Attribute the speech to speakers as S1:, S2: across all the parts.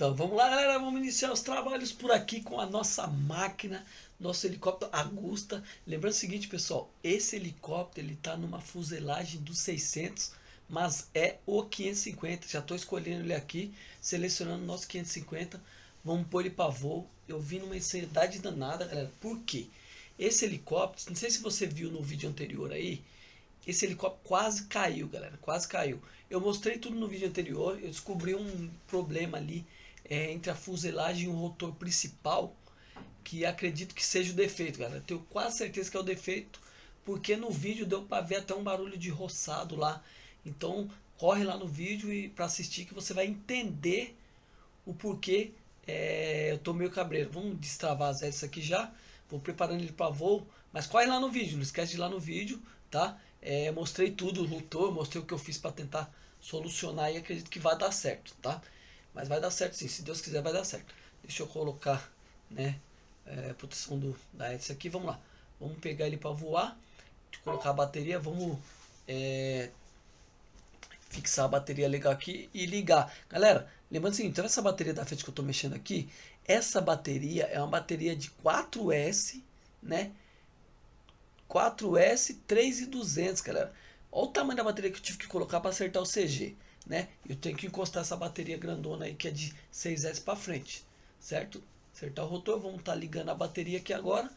S1: Então vamos lá, galera. Vamos iniciar os trabalhos por aqui com a nossa máquina, nosso helicóptero Agusta. Lembrando o seguinte, pessoal: esse helicóptero ele está numa fuselagem dos 600, mas é o 550. Já estou escolhendo ele aqui, selecionando o nosso 550. Vamos pôr ele para voo. Eu vi numa ansiedade danada, galera. Por quê? Esse helicóptero, não sei se você viu no vídeo anterior aí, esse helicóptero quase caiu, galera. Quase caiu. Eu mostrei tudo no vídeo anterior. Eu descobri um problema ali é, entre a fuselagem e o rotor principal, que acredito que seja o defeito, galera. Tenho quase certeza que é o defeito, porque no vídeo deu para ver até um barulho de roçado lá. Então, corre lá no vídeo e para assistir que você vai entender o porquê é, eu tô meio cabreiro. Vamos destravar hélices aqui já. Vou preparando ele para voo, mas corre lá no vídeo, não esquece de ir lá no vídeo, tá? É, mostrei tudo, lutou, mostrei o que eu fiz para tentar solucionar e acredito que vai dar certo, tá? Mas vai dar certo sim, se Deus quiser vai dar certo. Deixa eu colocar, né, é, proteção do, da hélice aqui, vamos lá. Vamos pegar ele para voar, colocar a bateria, vamos é, fixar a bateria legal aqui e ligar. Galera, lembrando o seguinte, então essa bateria da Fiat que eu estou mexendo aqui, essa bateria é uma bateria de 4S, né, 4S 3200, galera. Olha o tamanho da bateria que eu tive que colocar para acertar o CG né? Eu tenho que encostar essa bateria grandona aí que é de 6S para frente, certo? Acertar o rotor, vamos estar tá ligando a bateria aqui agora,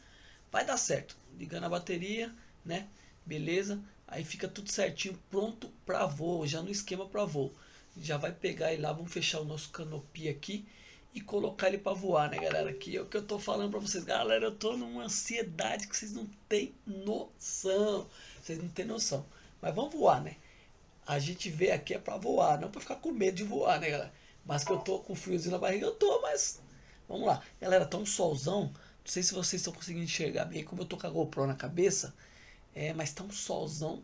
S1: vai dar certo. Ligando a bateria, né? Beleza? Aí fica tudo certinho, pronto para voo, já no esquema para voo. Já vai pegar ele lá, vamos fechar o nosso canopy aqui e colocar ele para voar, né, galera? Aqui é o que eu tô falando para vocês. Galera, eu tô numa ansiedade que vocês não têm noção. Vocês não têm noção. Mas vamos voar, né? A gente vê aqui é para voar, não para ficar com medo de voar, né, galera? Mas que eu tô com friozinho na barriga, eu tô, mas vamos lá. Galera, tá um solzão, não sei se vocês estão conseguindo enxergar bem, como eu tô com a GoPro na cabeça, é, mas tá um solzão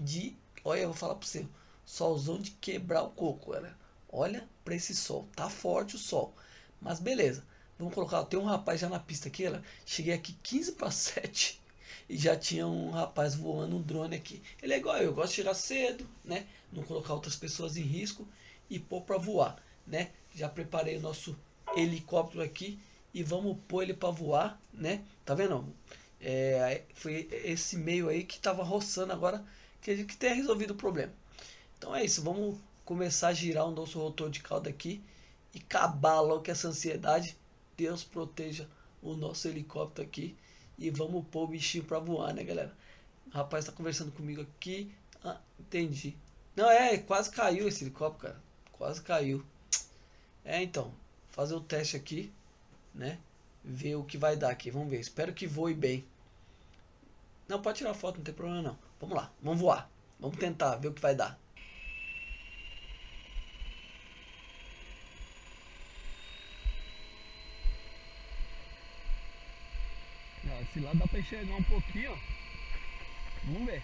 S1: de, olha, eu vou falar para você, solzão de quebrar o coco, galera. Olha para esse sol, tá forte o sol, mas beleza. Vamos colocar, tem um rapaz já na pista aqui, galera. Cheguei aqui 15 para 7 e já tinha um rapaz voando um drone aqui. Ele é igual eu, eu gosto de chegar cedo, né? Não colocar outras pessoas em risco e pôr para voar, né? Já preparei o nosso helicóptero aqui e vamos pôr ele para voar, né? Tá vendo? É, foi esse meio aí que tava roçando agora que, que tenha resolvido o problema. Então é isso, vamos começar a girar o nosso rotor de cauda aqui e acabar logo essa ansiedade. Deus proteja o nosso helicóptero aqui e vamos pôr o bichinho pra voar, né, galera? O rapaz tá conversando comigo aqui. Ah, entendi. Não, é, quase caiu esse helicóptero, cara. Quase caiu. É, então. Fazer o teste aqui, né? Ver o que vai dar aqui. Vamos ver. Espero que voe bem. Não, pode tirar foto, não tem problema não. Vamos lá, vamos voar. Vamos tentar ver o que vai dar.
S2: Se lá dá pra enxergar um pouquinho, ó. Vamos ver.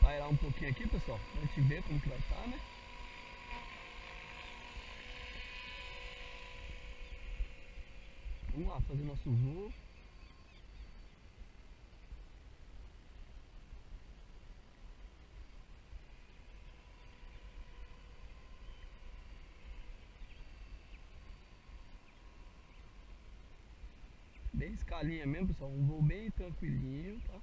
S2: Vai lá um pouquinho aqui, pessoal, pra gente ver como que vai estar, né? Vamos lá fazer nosso voo. Bem escalinha mesmo, pessoal. Um voo bem tranquilinho, tá?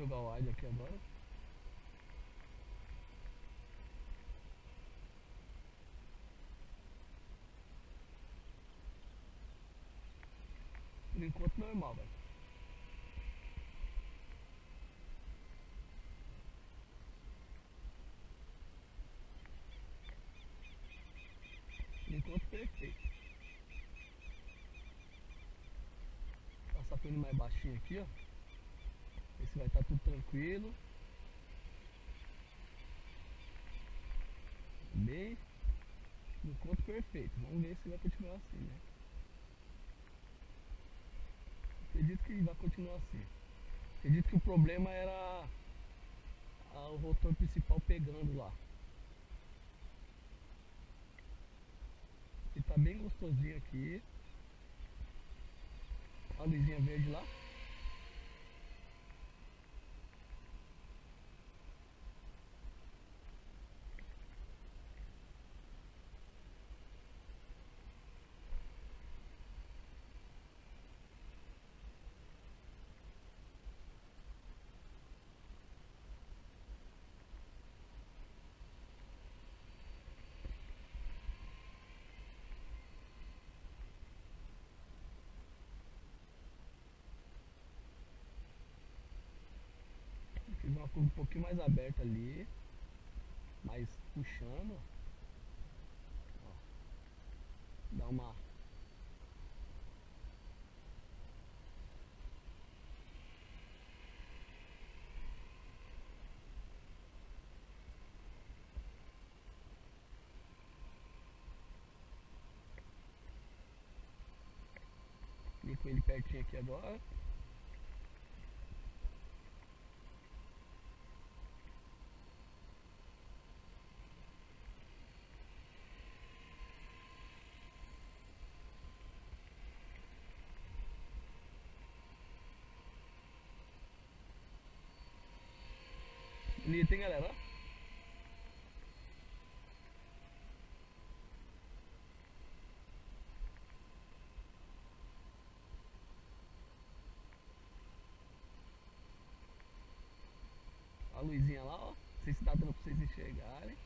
S2: Jogar o wide aqui agora. Por enquanto normal, velho. Enquanto perfeito. Passar pelo mais baixinho aqui, ó. Ver se vai estar tudo tranquilo. Bem no ponto perfeito. Vamos ver se vai continuar assim, né? Acredito que vai continuar assim. Acredito que o problema era o rotor principal pegando lá. E tá bem gostosinho aqui. A luzinha verde lá. Fiz uma curva um pouquinho mais aberta ali. Mas puxando. Ó. Dá uma. Com ele pertinho aqui agora. Bonito, hein, galera? A luzinha lá, ó. Não sei se dando pra vocês enxergarem.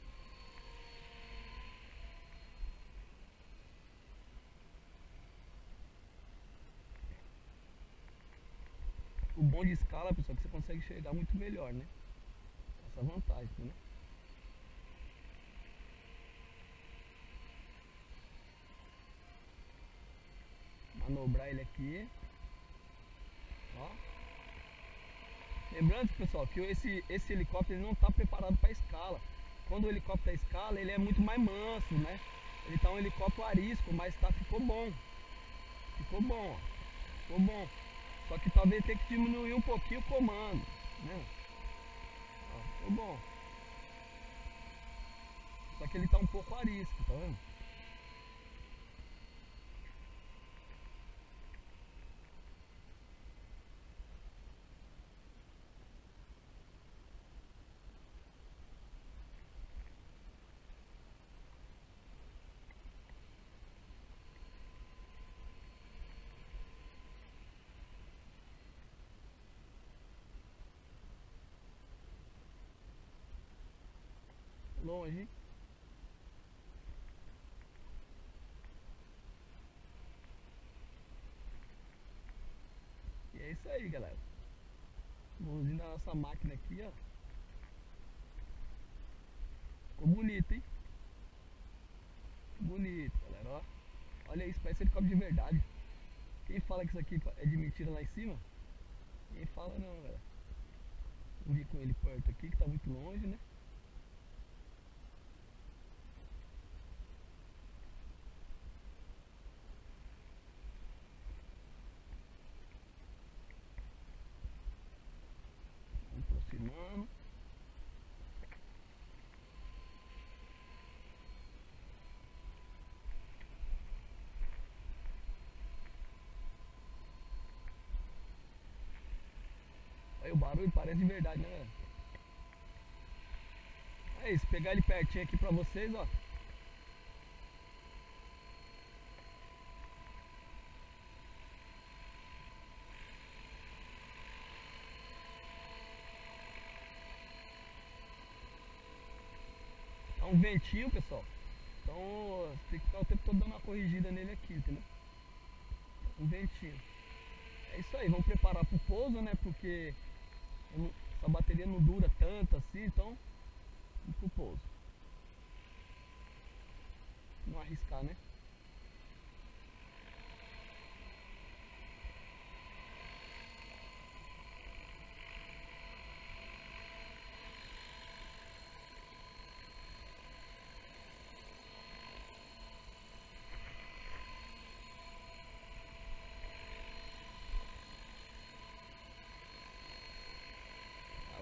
S2: O bom de escala, pessoal, é que você consegue enxergar muito melhor, né? Essa vantagem, né? Manobrar ele aqui. Ó. Lembrando, pessoal, que esse, esse helicóptero não está preparado para escala. Quando o helicóptero é escala, ele é muito mais manso, né? Ele tá um helicóptero arisco, mas tá, ficou bom. Ficou bom, ó. Ficou bom. Só que talvez tenha que diminuir um pouquinho o comando, né? Bom. Só que ele tá um pouco arisco, tá vendo? Longe? E é isso aí, galera. Vamos da nossa máquina aqui, ó. Ficou bonito, hein? Bonito, galera, ó. Olha isso, parece helicóptero de verdade. Quem fala que isso aqui é de mentira lá em cima? Quem fala não, galera. Vir com ele perto aqui, que tá muito longe, né? Vamos aproximando. Aí o barulho parece de verdade, né? É isso, pegar ele pertinho aqui pra vocês, ó. Ventinho, pessoal. Então tem que ficar o tempo todo dando uma corrigida nele aqui, entendeu? Um ventinho. É isso aí, vamos preparar pro pouso, né? Porque não- essa bateria não dura tanto assim, então vamos pro pouso. Não arriscar, né?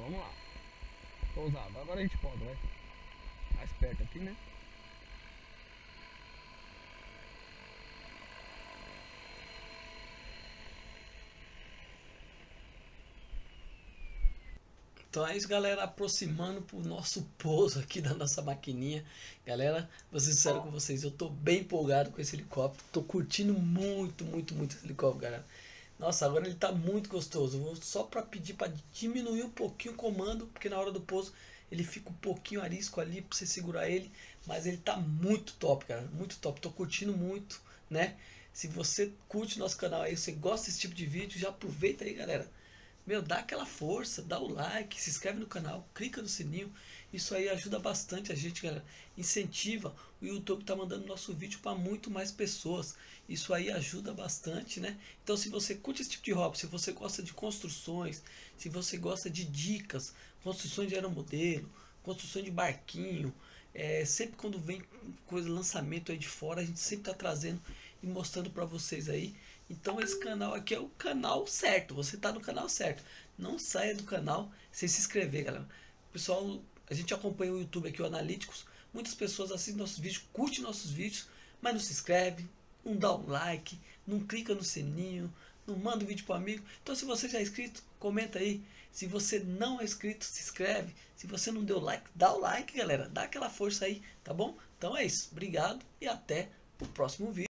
S2: vamos lá. Pousada. Agora a gente pode, vai. Mais perto aqui, né?
S1: Então é isso, galera, aproximando pro nosso pouso aqui da nossa maquininha. Galera, vou ser sincero com vocês, eu tô bem empolgado com esse helicóptero. Tô curtindo muito, muito, muito esse helicóptero, galera. Nossa, agora ele tá muito gostoso. vou só para pedir para diminuir um pouquinho o comando, porque na hora do pouso ele fica um pouquinho arisco ali para você segurar ele, mas ele tá muito top, cara, muito top. Tô curtindo muito, né? Se você curte nosso canal aí, você gosta desse tipo de vídeo, já aproveita aí, galera meu, dá aquela força, dá o like, se inscreve no canal, clica no sininho. Isso aí ajuda bastante a gente, galera. Incentiva. O YouTube tá mandando nosso vídeo para muito mais pessoas. Isso aí ajuda bastante, né? Então, se você curte esse tipo de hobby, se você gosta de construções, se você gosta de dicas, construções de aeromodelo, construção de barquinho, é, sempre quando vem coisa lançamento aí de fora, a gente sempre tá trazendo e mostrando para vocês aí. Então esse canal aqui é o canal certo. Você está no canal certo. Não saia do canal sem se inscrever, galera. Pessoal, a gente acompanha o YouTube aqui, o Analíticos. Muitas pessoas assistem nossos vídeos, curtem nossos vídeos, mas não se inscreve, não dá um like, não clica no sininho, não manda o um vídeo para amigo. Então se você já é inscrito, comenta aí. Se você não é inscrito, se inscreve. Se você não deu like, dá o like, galera. Dá aquela força aí, tá bom? Então é isso. Obrigado e até o próximo vídeo.